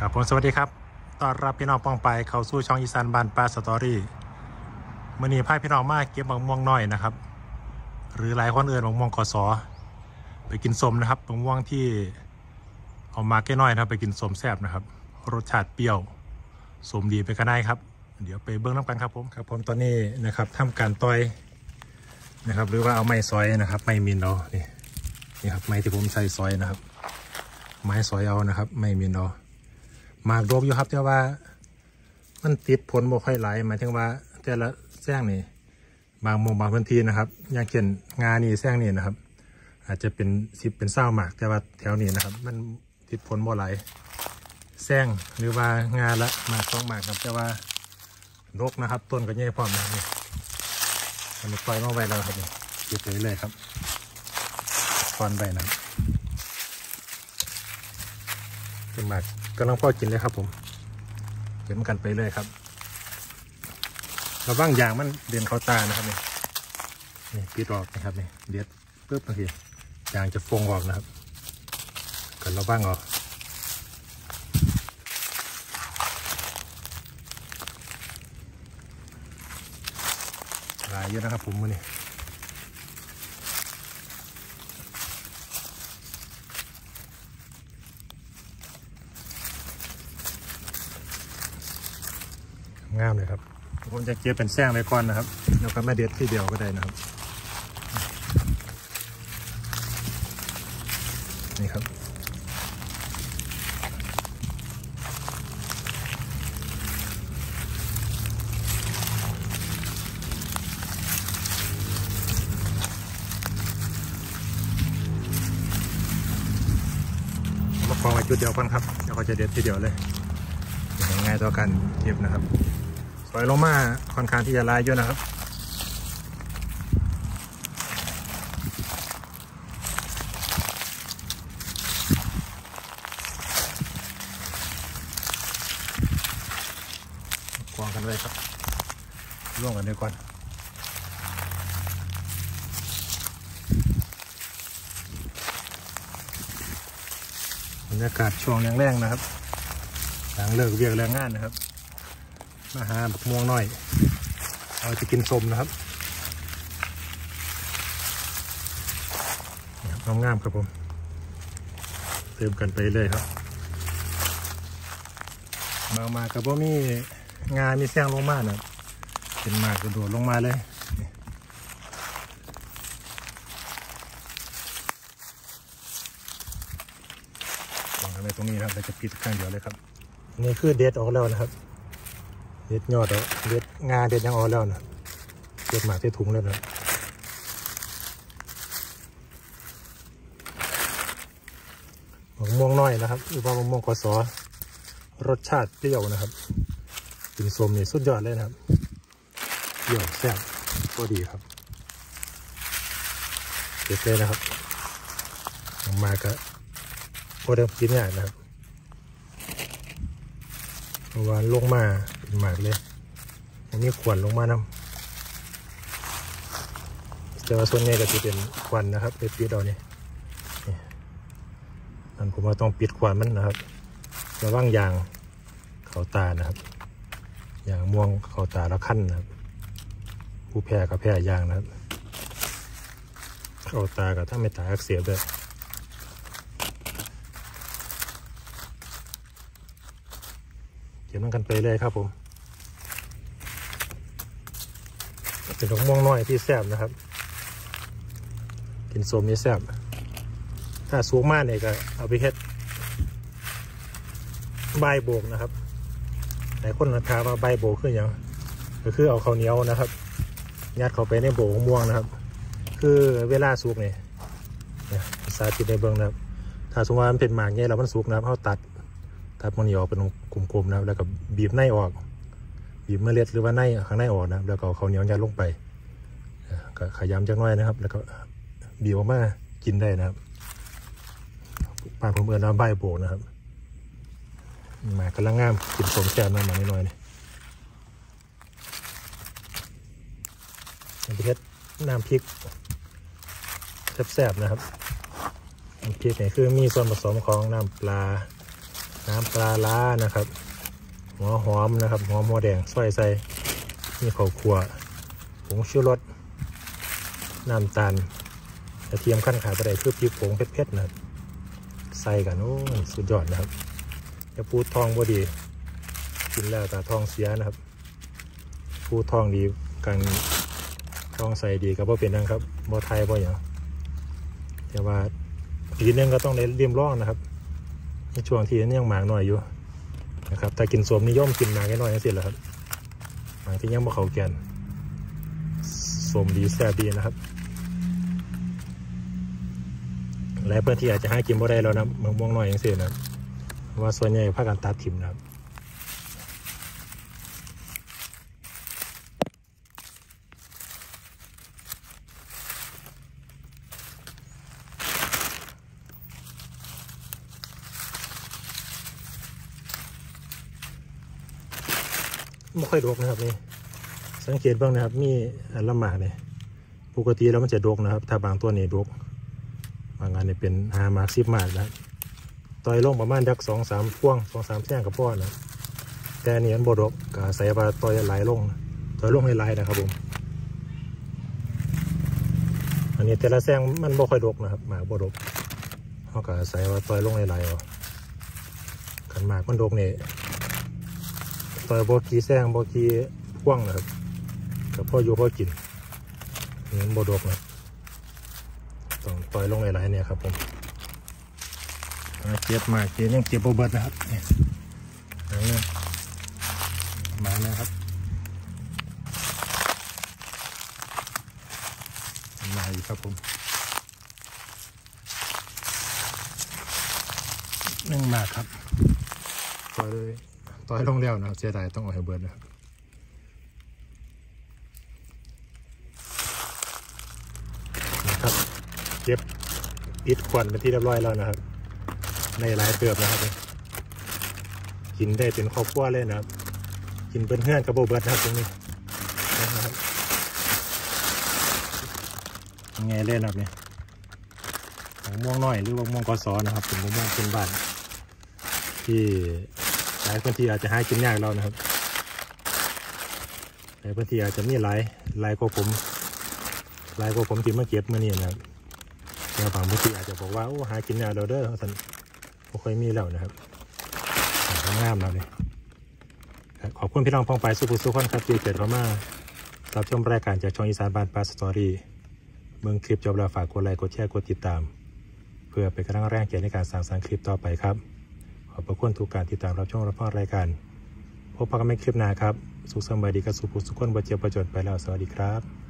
ครับผมสวัสดีครับต้อนรับพี่น้องป้องไปเข้าสู่ช่องอีสานบานปลาสตอรี่มื่อนี้พาพี่น้องมาเก็บมะม่วงน้อยนะครับ หรือหลายคนเอื่นมะม่วงกอสอไปกินสมนะครับมะม่วงที่เอามาแก่น้อยนะครับ ไปกินสมแซ่บนะครับ รสชาติเปรี้ยวสมดีไปกันได้ครับ เดี๋ยวไปเบิ้องน้ำกันครับผมครับผมตอนนี้นะครับทำการต้อยนะครับ หรือว่าเอาไม้ซอยนะครับ ไม้มินเอานี่นี่ครับไม้ที่ผมใส่ซอยนะครับ ไม้ซอยเอานะครับ ไม้มินเอา หมากโดบอยู่ครับแต่ว่า มันติดผลบ่ค่อยไหลหมายถึงว่า แต่ละแซงนี่บางมุมบางพื้นที่นะครับ อย่างเช่นงานนี่แซงนี่นะครับ อาจจะเป็นสิบเป็นเศร้าหมาก แต่ว่าแถวนี้นะครับ มันติดผลบ่ไหลแซงหรือว่างานละหมากสองหมากครับแต่ว่าดกนะครับ ต้นก็ใหญ่พร้อมนะนี่อันนี้ปล่อยมาไว้แล้วครับนี่เก็บไปเลยครับฟอนไปนะครับเป็นหมาก กำลังพ่อกินเลยครับผมเก็บกันไปเลยครับระว่างยางมันเด่นเขาตานะครับนี่นี่ปิดออกนะครับนี่เด็ดปุ๊บบางทียางจะฟงออกนะครับกันระว่างออกลายเยอะนะครับผมมือนี่ งามเลยครับ ผมจะเก็บเป็นแซงไว้ก่อนนะครับแล้วก็มาเด็ดที่เดียวก็ได้นะครับ นี่ครับมาคองไว้จุดเดียวก่อนครับเดี๋ยวเขาจะเด็ดทีเดียวเลย ง่ายต่อการเก็บนะครับ ซอยลงมาค่อนข้างที่จะลายเยอะนะครับกวางกันเลยครับร่วมกันเลยก่อนบรรยากาศช่วงแรงๆนะครับ หลังเลิกเวียกแรงงานนะครับ มาหาบักม่วงน้อยเราจะกินสมนะครับงามๆครับผม เติมกันไปเลยครับ มามากับว่ามีงามีแซงลงมานะเป็นมากกระโดดลงมาเลยวางไว้ตรงนี้ครับเราจะปิดข้างเดียวเลยครับ นี่คือเด็ดออกแล้วนะครับ เด็ดยอดแล้วเด็ดงาเด็ดยังออกแล้วนะเด็ดหมากที่ถุงแล้วนะมะม่วงน้อยนะครับหรือว่ามะม่วงกสอรสชาติเปรี้ยวนะครับกินส้มนี่สุดยอดเลยนะครับเปรี้ยวแซ่บก็ดีครับเด็ดเลยนะครับออกมาก็พอเดิมกินง่ายนะครับเพราะว่าลงมา มากเลย อันนี้ขวัญลงมานํแต่ว่าส่วนใหญ่ก็จะเป็นควันนะครับไปปิดเอาเนี่ยนี่นั่นผมว่าต้องปิดควันมันนะครับระว่างยางเขาตานะครับยางม่วงเขาตาแล้วขั้นนะครับ ผู้แพ้กับแพ้ยางนะครับเขาตากับถ้าไม่ตาอักเสบด้วยเก็บมันกันไปเลยครับผม เป็นดอกม่วงน้อยที่แซ่บนะครับ กินโซมนี่แซ่บถ้าสูงมากเนี่ยก็เอาไปเฮ็ดใบโบกนะครับหลายคนถามว่าใบโบกคืออย่างก็คือเอาข้าวเหนียวนะครับยัดเข้าไปในโบกม่วงนะครับ คือเวลาสุกเนี่ยเนี่ยสาธิตในเบื้องนะครับ ถ้าสมมติว่ามันเป็นหมากเนี่ยเรามันสุกนะครับเขาตัดตัดมันออกเป็นกลมๆนะครับแล้วก็บีบในออก บีบเมล็ดหรือว่าในข้างในออกนะแล้วก็เขาเหนียวยัดลงไปก็ขยำจักน้อยนะครับ แล้วก็บีบออกมากินได้นะครับป้าผมเอิญว่าใบโบกนะครับหมากกำลังงามกินสมแซ่บมาหมาน้อยๆนี่อันนี้เฮ็ดน้ำพริกแซ่บๆนะครับน้ำพริกเนี่ยคือมีส่วนผสมของน้ำปลา น้ำปลาล้านะครับ หัวหอมนะครับหอมหัวแดงซอยใส่มีข้าวคั่วผงชูรสน้ำตาลกระเทียมขั้นขาไปได้คือพริกผงเผ็ดๆนะใส่กันโอ้สุดยอดนะครับจะพูดทองบ่ดี กินแล้วแต่ทองเสียนะครับ พูดทองดีกันทองใส่ดีก็บ่เป็นนะครับบ่ไทยบ่อย่างแต่ว่าปีนึงก็ต้องได้เรียมร้องนะครับในช่วงที่ยังหมากหน่อยอยู่ นะครับแต่กินสวมนิย่อมกินนางแค่น้อยนั่นสิแหละครับหมากที่ยังบ่เขาแกนสวมดีแซ่บดีนะครับและเพื่อนที่อาจจะหากินบ่ได้แล้วนะมะม่วงน้อยอย่างเสียนะครับเพราะว่าส่วนใหญ่ภาคการตัดถิ่มนะครับ ไม่ค่อยดกนะครับนี่สังเกตบ้างนะครับ มีละหมากเนี่ยปกติแล้วมันจะดกนะครับ ถ้าบางตัวนี่ดก บางอันเนี่ยเป็นหาหมากซิบหมากนะต่อยลงประมาณดักสองสามพ่วงสองสามแท่งกับพ่อนะแต่นี่มันบดกก็ใส่ปลาต่อยไหลายลงต่อยลงให้ไหลายนะครับผมอันนี้แต่ละแซงมันบ่ค่อยดกนะครับหมากบ่ดกเขาก็ใส่ว่าต่อยลงให้ไหลายเอาขันหมากมันดกเนี่ย ต่อยโบกีแซงโบกีพ่วงนะครับกับพ่ออยู่พ่อกินเงินโบดกนะต้องต่อยลงหลายๆเนี่ยครับผมเจ็บมากเจ็บยังเจ็บโบเบิดนะครับเนี่ยมาเลยมาเลยครับมาอีกครับผมนึ่งมาครับต่อยเลย ต่อยลงแล้วนะครับเสียดายต้องเอาให้เบิร์ดนะครับนะครับเก็บปิดควันเป็นที่เรียบร้อยแล้วนะครับ ในหลายเติบนะครับ กินได้เป็นครอบครัวเลยนะครับ กินเป็นเพื่อนกับโบเบิร์ดนะครับตรงนี้นะครับยังไงเล่นนะครับเนี่ยมะม่วงน้อยหรือว่าม่วงกอสอนะครับเป็นมะม่วงเป็นบ้านที่ หลายพื้นที่อาจจะหากินยากเรานะครับหลายพื้นที่อาจจะมีหลายหลายกว่าผมหลายกว่าผมที่มาเก็บมานี่นะครับแต่บางพื้นที่อาจจะบอกว่าโอ้หากินยากเราเด้อท่านบ่ค่อยมีแล้วนะครับงามเราเนี่ยขอบคุณพี่น้องพองไปสุขุสุขคนครับที่เกิดเข้ามารับชมรายการจากช่องอีสานบ้านปลาสตอรี่เมืองคลิปจบแล้วฝากกดไลค์กดแชร์กดติดตาม เพื่อเป็นกำลังแรงใจในการสร้างสรรค์คลิปต่อไปครับ ขอบพระคุณทุกการติดตามรับชมรับฟังรายการพบกันใหม่คลิปหน้าครับ สุขสบายดีกับสุขสุขคนบาเจ็บประจนไปแล้ว สวัสดีครับ